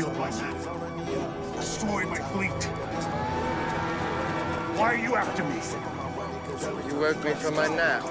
steal my men, destroy my fleet. Why are you after me? You woke me from my nap.